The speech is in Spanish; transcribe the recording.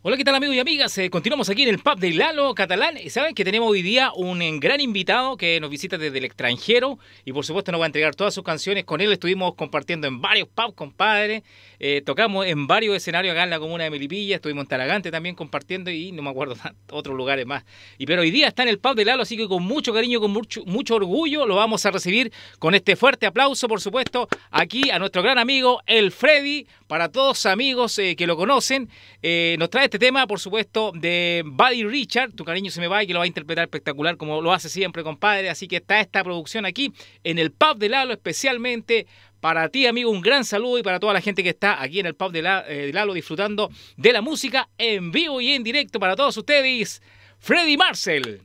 Hola, ¿qué tal amigos y amigas? Eh, continuamos aquí en el pub de Lalo Catalán. Y saben que tenemos hoy día un eh, gran invitado que nos visita desde el extranjero y por supuesto nos va a entregar todas sus canciones. Con él estuvimos compartiendo en varios pubs, compadre. Eh, tocamos en varios escenarios acá en la comuna de Melipilla. Estuvimos en Talagante también compartiendo y no me acuerdo otros lugares más. Y pero hoy día está en el pub de Lalo, así que con mucho cariño, con mucho, mucho orgullo lo vamos a recibir con este fuerte aplauso, por supuesto, aquí a nuestro gran amigo, el Freddy. Para todos amigos que lo conocen, nos trae este tema, por supuesto, de Buddy Richard, Tu cariño se me va y que lo va a interpretar espectacular como lo hace siempre, compadre. Así que está esta producción aquí en el pub de Lalo, especialmente para ti, amigo, un gran saludo y para toda la gente que está aquí en el pub de, de Lalo disfrutando de la música en vivo y en directo para todos ustedes. Freddy Marcel.